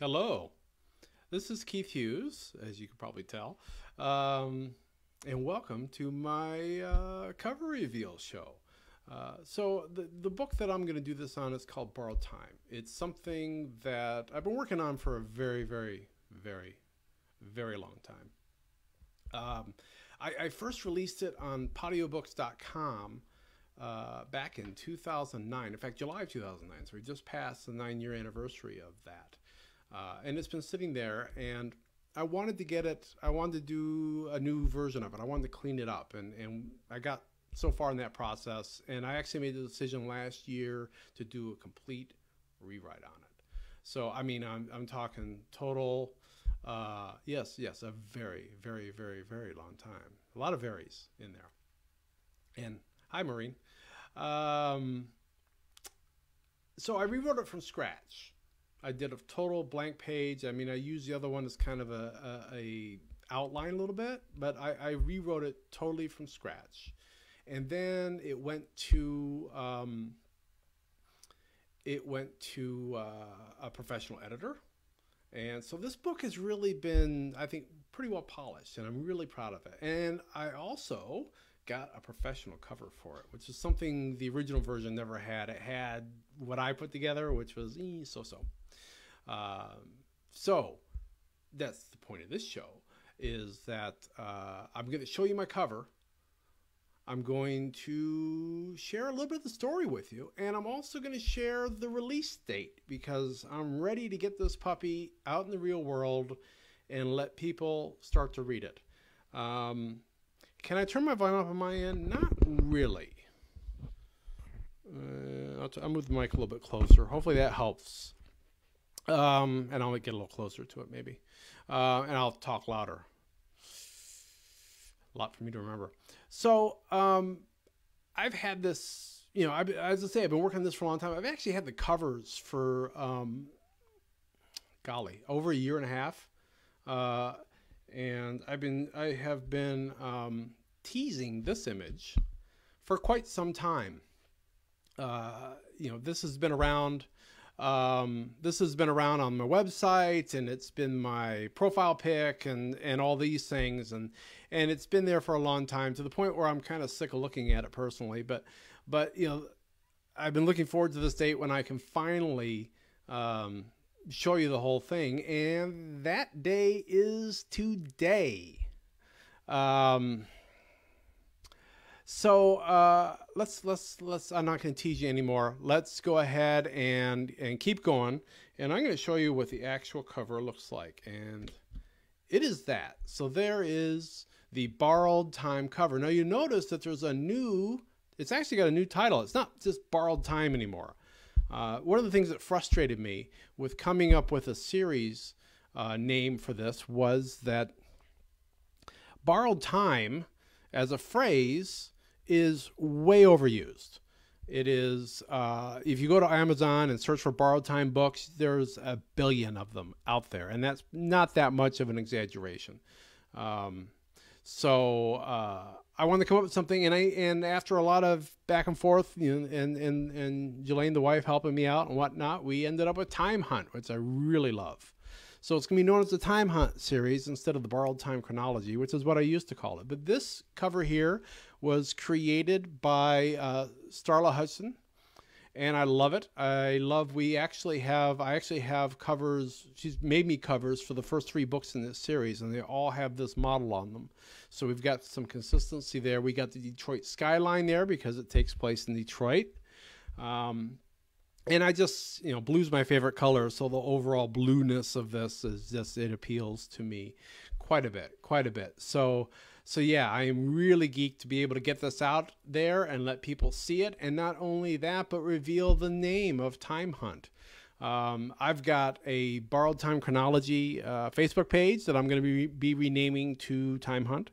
Hello, this is Keith Hughes, as you can probably tell, um, and welcome to my uh, cover reveal show. Uh, so the the book that I'm going to do this on is called Borrowed Time. It's something that I've been working on for a very, very, very, very long time. Um, I, I, first released it on podiobooks.com uh, back in 2009. In fact, July of 2009. So we just passed the nine year anniversary of that. Uh, and it's been sitting there and I wanted to get it, I wanted to do a new version of it. I wanted to clean it up and, and I got so far in that process. And I actually made the decision last year to do a complete rewrite on it. So, I mean, I'm, I'm talking total, uh, yes, yes, a very, very, very, very long time. A lot of varies in there. And hi, Maureen. Um, so I rewrote it from scratch. I did a total blank page. I mean, I used the other one as kind of a, a, a outline a little bit, but I, I, rewrote it totally from scratch. And then it went to um, it went to uh, a professional editor, and so this book has really been, I think, pretty well polished, and I'm really proud of it. And I also got a professional cover for it, which is something the original version never had. It had what I put together, which was eh, so so. Um, so that's the point of this show is that uh, I'm going to show you my cover. I'm going to share a little bit of the story with you, and I'm also going to share the release date because I'm ready to get this puppy out in the real world and let people start to read it. Um, can I turn my volume up on my end? Not really. Uh, I'll, t- I'll move the mic a little bit closer. Hopefully that helps. Um, and I'll get a little closer to it maybe. Uh, and I'll talk louder. A lot for me to remember. So um, I've had this, you know, I've, as I say, I've been working on this for a long time. I've actually had the covers for, um, golly, over a year and a half. Uh, and I've been, I have been um, teasing this image for quite some time. Uh, you know, this has been around um, this has been around on my website and it's been my profile pic and, and all these things. And, and it's been there for a long time to the point where I'm kind of sick of looking at it personally. But, but, you know, I've been looking forward to this date when I can finally, um, show you the whole thing. And that day is today. Um, so uh, let's let's let's. I'm not going to tease you anymore. Let's go ahead and and keep going. And I'm going to show you what the actual cover looks like. And it is that. So there is the borrowed time cover. Now you notice that there's a new. It's actually got a new title. It's not just borrowed time anymore. Uh, one of the things that frustrated me with coming up with a series uh, name for this was that borrowed time as a phrase is way overused. It is, uh, if you go to Amazon and search for borrowed time books, there's a billion of them out there, and that's not that much of an exaggeration. Um, so uh, I wanted to come up with something, and I and after a lot of back and forth, you know, and and and Jelaine, the wife, helping me out and whatnot, we ended up with Time Hunt, which I really love. So it's going to be known as the Time Hunt series instead of the Borrowed Time Chronology, which is what I used to call it. But this cover here was created by uh, Starla Hudson, and I love it. I love. We actually have. I actually have covers. She's made me covers for the first three books in this series, and they all have this model on them. So we've got some consistency there. We got the Detroit skyline there because it takes place in Detroit. Um, and I just, you know, blue's my favorite color, so the overall blueness of this is just it appeals to me quite a bit, quite a bit. So, so yeah, I am really geeked to be able to get this out there and let people see it, and not only that, but reveal the name of Time Hunt. Um, I've got a borrowed time chronology uh, Facebook page that I'm going to be, be renaming to Time Hunt.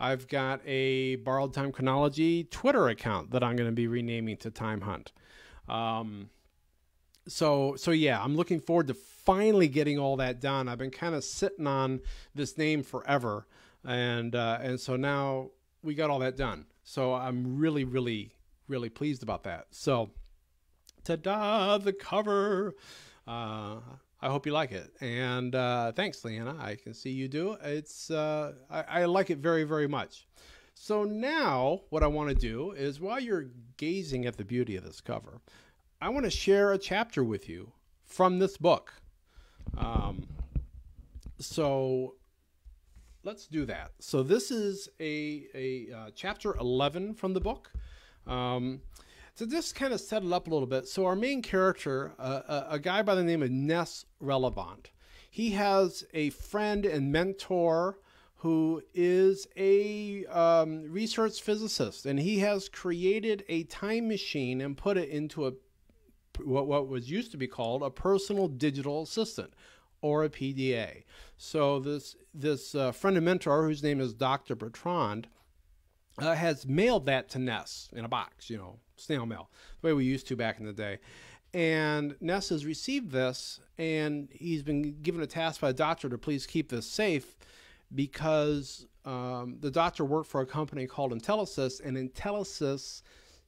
I've got a borrowed time chronology Twitter account that I'm going to be renaming to Time Hunt. Um, so so yeah, I'm looking forward to finally getting all that done. I've been kind of sitting on this name forever, and uh, and so now we got all that done. So I'm really really really pleased about that. So, ta-da! The cover. Uh, I hope you like it. And uh, thanks, Leanna. I can see you do. It's uh, I, I like it very, very much. So now, what I want to do is while you're gazing at the beauty of this cover, I want to share a chapter with you from this book. Um, so let's do that. So this is a, a uh, chapter 11 from the book. Um, just kind of set it up a little bit. So our main character, uh, a, a, guy by the name of Ness Relevont, he has a friend and mentor who is a um, research physicist, and he has created a time machine and put it into a what, what was used to be called a personal digital assistant or a PDA. So this this uh, friend and mentor, whose name is Dr. Bertrand, uh, has mailed that to Ness in a box, you know, snail mail, the way we used to back in the day. And Ness has received this, and he's been given a task by the doctor to please keep this safe because um, the doctor worked for a company called Intellisys, and Intellisys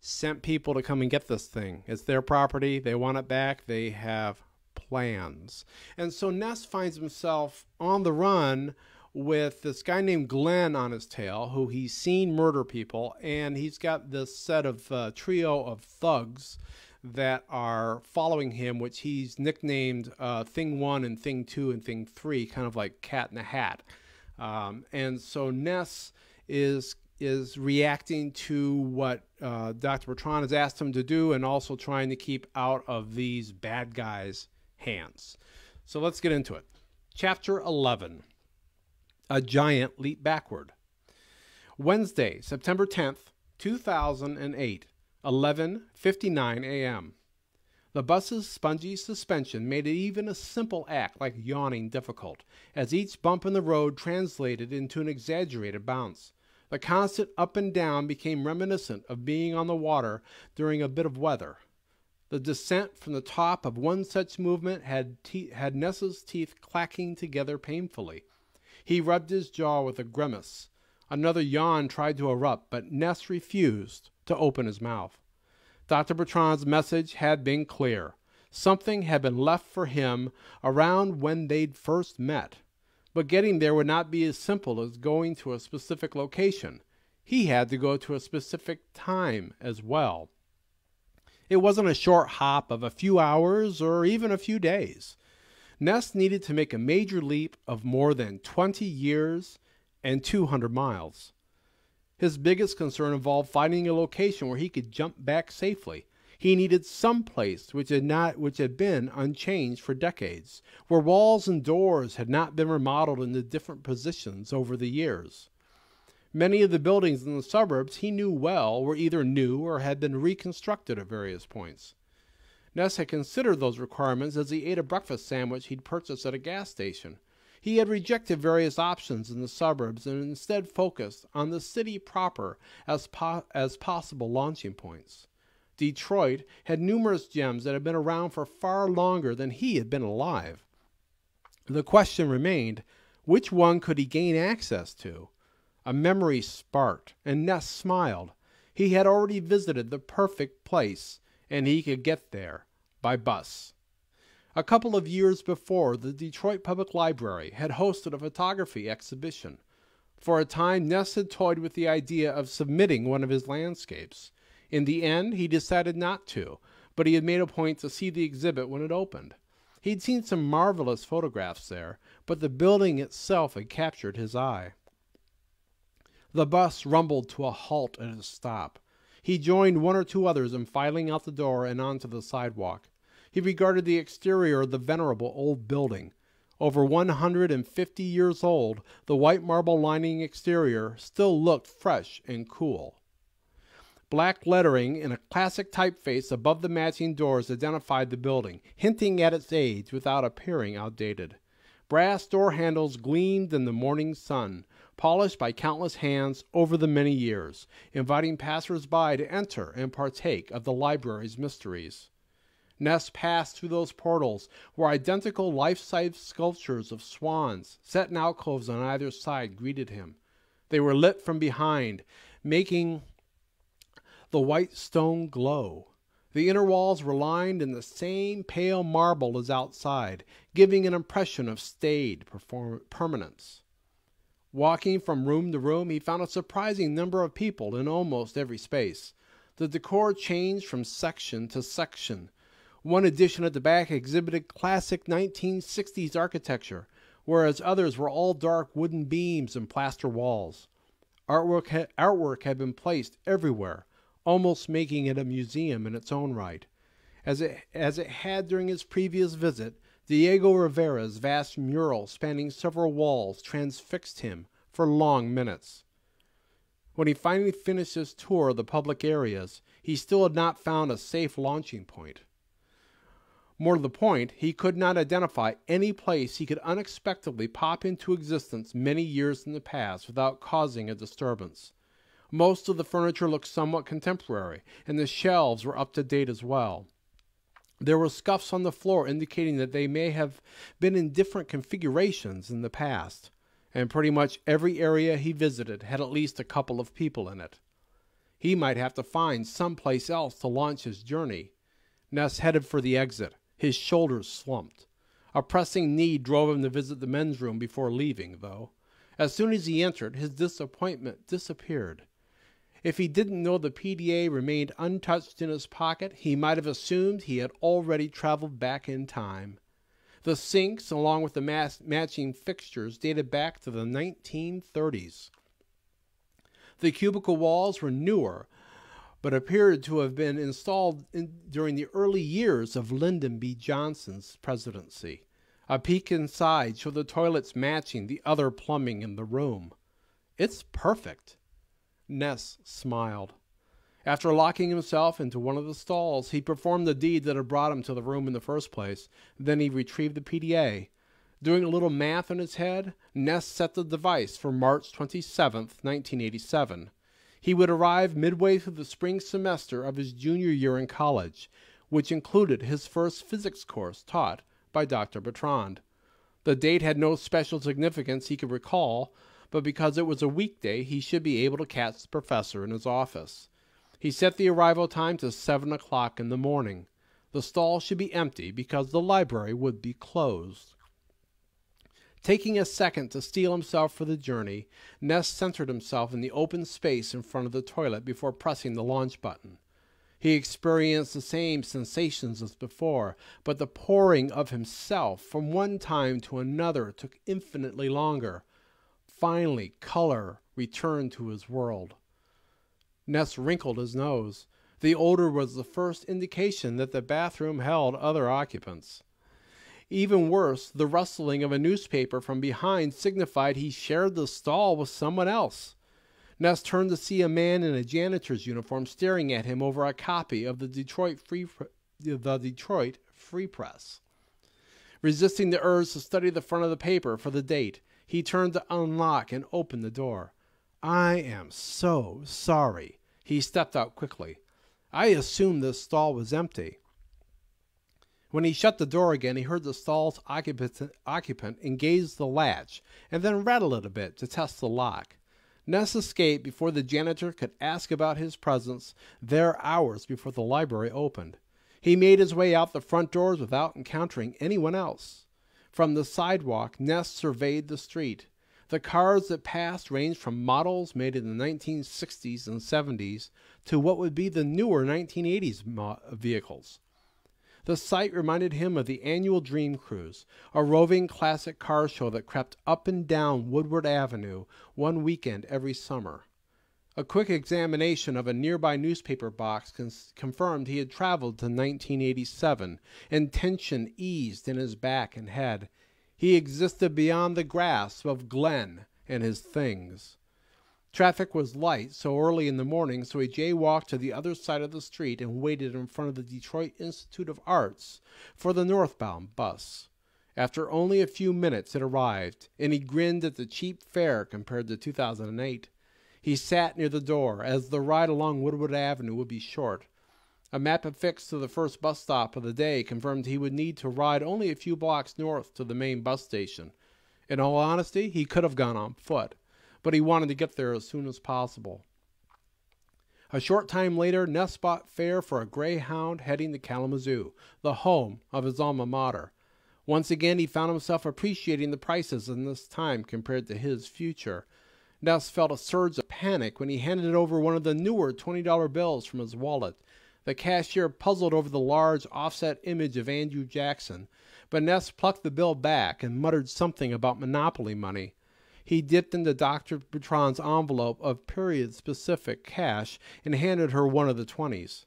sent people to come and get this thing. It's their property. They want it back. They have plans. And so Ness finds himself on the run with this guy named Glenn on his tail, who he's seen murder people, and he's got this set of uh, trio of thugs that are following him, which he's nicknamed uh, Thing One and Thing Two and Thing Three, kind of like Cat in a Hat. Um, and so Ness is is reacting to what uh, Dr. Bertrand has asked him to do, and also trying to keep out of these bad guys' hands. So let's get into it. Chapter 11 A Giant Leap Backward. Wednesday, September 10th, 2008, 11:59 a.m. The bus's spongy suspension made even a simple act like yawning difficult, as each bump in the road translated into an exaggerated bounce. The constant up and down became reminiscent of being on the water during a bit of weather. The descent from the top of one such movement had, te- had Ness's teeth clacking together painfully. He rubbed his jaw with a grimace. Another yawn tried to erupt, but Ness refused to open his mouth. Dr. Bertrand's message had been clear. Something had been left for him around when they'd first met. But getting there would not be as simple as going to a specific location. He had to go to a specific time as well. It wasn't a short hop of a few hours or even a few days. Ness needed to make a major leap of more than 20 years and 200 miles. His biggest concern involved finding a location where he could jump back safely. He needed some place which had not which had been unchanged for decades, where walls and doors had not been remodeled into different positions over the years. Many of the buildings in the suburbs he knew well were either new or had been reconstructed at various points. Ness had considered those requirements as he ate a breakfast sandwich he'd purchased at a gas station. He had rejected various options in the suburbs and instead focused on the city proper as, po- as possible launching points. Detroit had numerous gems that had been around for far longer than he had been alive. The question remained which one could he gain access to? A memory sparked, and Ness smiled. He had already visited the perfect place, and he could get there by bus. A couple of years before, the Detroit Public Library had hosted a photography exhibition. For a time, Ness had toyed with the idea of submitting one of his landscapes. In the end, he decided not to, but he had made a point to see the exhibit when it opened. He'd seen some marvelous photographs there, but the building itself had captured his eye. The bus rumbled to a halt at a stop. He joined one or two others in filing out the door and onto the sidewalk. He regarded the exterior of the venerable old building. Over 150 years old, the white marble lining exterior still looked fresh and cool. Black lettering in a classic typeface above the matching doors identified the building, hinting at its age without appearing outdated. Brass door handles gleamed in the morning sun, polished by countless hands over the many years, inviting passers-by to enter and partake of the library's mysteries. Ness passed through those portals where identical life size sculptures of swans, set in alcoves on either side, greeted him. They were lit from behind, making the white stone glow. The inner walls were lined in the same pale marble as outside, giving an impression of staid permanence. Walking from room to room, he found a surprising number of people in almost every space. The decor changed from section to section. One addition at the back exhibited classic 1960s architecture, whereas others were all dark wooden beams and plaster walls. Artwork, ha- artwork had been placed everywhere, almost making it a museum in its own right. As it, as it had during his previous visit, Diego Rivera's vast mural spanning several walls transfixed him for long minutes. When he finally finished his tour of the public areas, he still had not found a safe launching point. More to the point, he could not identify any place he could unexpectedly pop into existence many years in the past without causing a disturbance. Most of the furniture looked somewhat contemporary, and the shelves were up to date as well. There were scuffs on the floor indicating that they may have been in different configurations in the past and pretty much every area he visited had at least a couple of people in it. He might have to find some place else to launch his journey. Ness headed for the exit, his shoulders slumped. A pressing need drove him to visit the men's room before leaving, though. As soon as he entered, his disappointment disappeared. If he didn't know the PDA remained untouched in his pocket, he might have assumed he had already traveled back in time. The sinks, along with the matching fixtures, dated back to the 1930s. The cubicle walls were newer, but appeared to have been installed in, during the early years of Lyndon B. Johnson's presidency. A peek inside showed the toilets matching the other plumbing in the room. It's perfect. Ness smiled. After locking himself into one of the stalls, he performed the deed that had brought him to the room in the first place. Then he retrieved the PDA. Doing a little math in his head, Ness set the device for March 27, 1987. He would arrive midway through the spring semester of his junior year in college, which included his first physics course taught by Dr. Bertrand. The date had no special significance he could recall, but because it was a weekday, he should be able to catch the professor in his office. He set the arrival time to seven o'clock in the morning. The stall should be empty because the library would be closed. Taking a second to steel himself for the journey, Ness centered himself in the open space in front of the toilet before pressing the launch button. He experienced the same sensations as before, but the pouring of himself from one time to another took infinitely longer. Finally, color returned to his world. Ness wrinkled his nose. The odor was the first indication that the bathroom held other occupants. Even worse, the rustling of a newspaper from behind signified he shared the stall with someone else. Ness turned to see a man in a janitor's uniform staring at him over a copy of the Detroit Free, the Detroit Free Press. Resisting the urge to study the front of the paper for the date, he turned to unlock and open the door. I am so sorry. He stepped out quickly. I assumed this stall was empty. When he shut the door again, he heard the stall's occupant, occupant engage the latch and then rattle it a bit to test the lock. Ness escaped before the janitor could ask about his presence there hours before the library opened. He made his way out the front doors without encountering anyone else. From the sidewalk, Ness surveyed the street. The cars that passed ranged from models made in the 1960s and 70s to what would be the newer 1980s vehicles. The sight reminded him of the annual Dream Cruise, a roving classic car show that crept up and down Woodward Avenue one weekend every summer. A quick examination of a nearby newspaper box confirmed he had traveled to 1987, and tension eased in his back and head he existed beyond the grasp of Glenn and his things. Traffic was light so early in the morning, so he jaywalked to the other side of the street and waited in front of the Detroit Institute of Arts for the northbound bus. After only a few minutes, it arrived, and he grinned at the cheap fare compared to 2008. He sat near the door, as the ride along Woodward Avenue would be short, a map affixed to the first bus stop of the day confirmed he would need to ride only a few blocks north to the main bus station. In all honesty, he could have gone on foot, but he wanted to get there as soon as possible. A short time later, Ness bought fare for a greyhound heading to Kalamazoo, the home of his alma mater. Once again, he found himself appreciating the prices in this time compared to his future. Ness felt a surge of panic when he handed over one of the newer $20 bills from his wallet. The cashier puzzled over the large offset image of Andrew Jackson, but Ness plucked the bill back and muttered something about monopoly money. He dipped into Dr. Bertrand's envelope of period specific cash and handed her one of the twenties.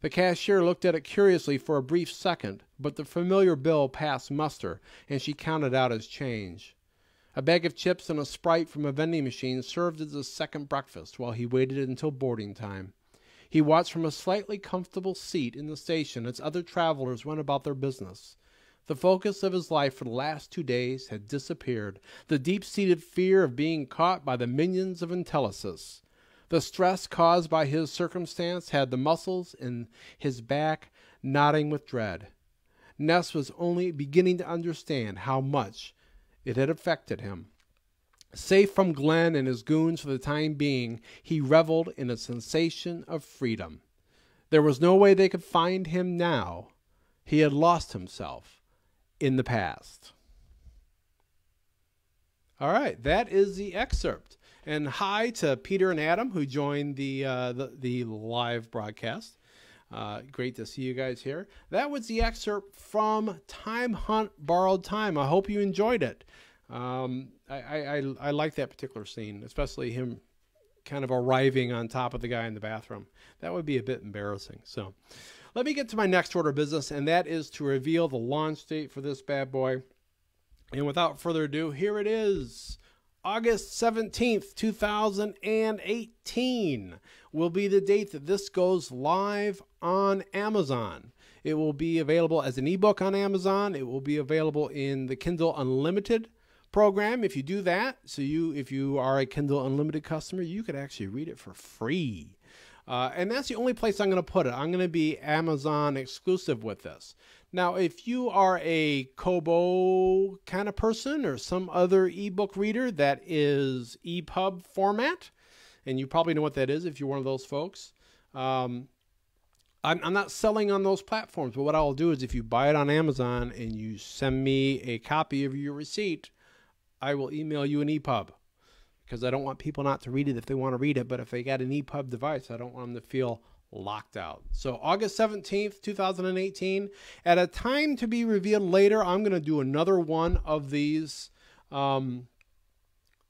The cashier looked at it curiously for a brief second, but the familiar bill passed muster, and she counted out his change. A bag of chips and a Sprite from a vending machine served as a second breakfast while he waited until boarding time. He watched from a slightly comfortable seat in the station as other travelers went about their business. The focus of his life for the last two days had disappeared, the deep seated fear of being caught by the minions of Intellisys. The stress caused by his circumstance had the muscles in his back knotting with dread. Ness was only beginning to understand how much it had affected him. Safe from Glenn and his goons for the time being, he reveled in a sensation of freedom. There was no way they could find him now. He had lost himself in the past. All right, that is the excerpt. And hi to Peter and Adam who joined the uh, the, the live broadcast. Uh, great to see you guys here. That was the excerpt from Time Hunt Borrowed Time. I hope you enjoyed it. Um, I, I, I like that particular scene, especially him kind of arriving on top of the guy in the bathroom. That would be a bit embarrassing. So let me get to my next order of business, and that is to reveal the launch date for this bad boy. And without further ado, here it is. August 17th, 2018 will be the date that this goes live on Amazon. It will be available as an ebook on Amazon. It will be available in the Kindle Unlimited program. If you do that, so you if you are a Kindle Unlimited customer, you could actually read it for free. Uh, and that's the only place I'm going to put it. I'm going to be Amazon exclusive with this. Now, if you are a Kobo kind of person or some other ebook reader that is EPUB format, and you probably know what that is if you're one of those folks, um, I'm, I'm not selling on those platforms. But what I'll do is if you buy it on Amazon and you send me a copy of your receipt, I will email you an EPUB because I don't want people not to read it if they want to read it. But if they got an EPUB device, I don't want them to feel locked out. So August 17th, 2018, at a time to be revealed later, I'm going to do another one of these um,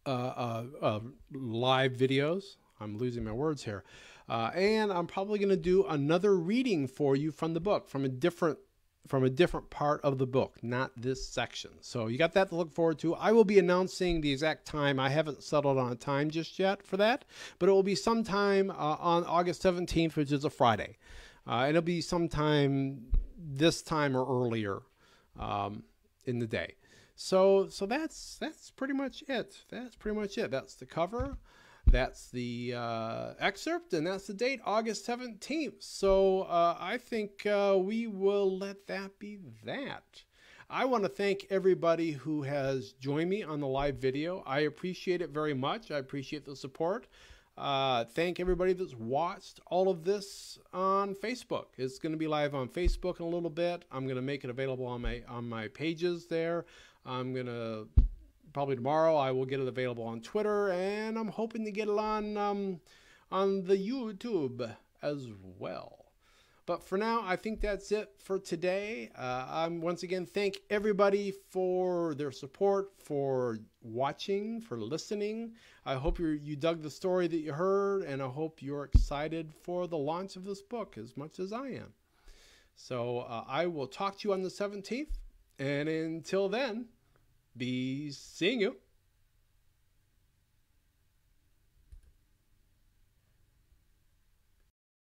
uh, uh, uh, live videos. I'm losing my words here. Uh, and I'm probably going to do another reading for you from the book from a different from a different part of the book, not this section. So you got that to look forward to. I will be announcing the exact time. I haven't settled on a time just yet for that, but it will be sometime uh, on August 17th, which is a Friday. Uh, it'll be sometime this time or earlier um, in the day. So so that's that's pretty much it. That's pretty much it. That's the cover. That's the uh, excerpt, and that's the date, August 17th. So uh, I think uh, we will let that be that. I want to thank everybody who has joined me on the live video. I appreciate it very much. I appreciate the support. Uh, thank everybody that's watched all of this on Facebook. It's going to be live on Facebook in a little bit. I'm going to make it available on my on my pages there. I'm going to probably tomorrow I will get it available on Twitter, and I'm hoping to get it on um, on the YouTube as well. But for now, I think that's it for today. Uh, I'm once again thank everybody for their support, for watching, for listening. I hope you you dug the story that you heard, and I hope you're excited for the launch of this book as much as I am. So uh, I will talk to you on the 17th, and until then be seeing you.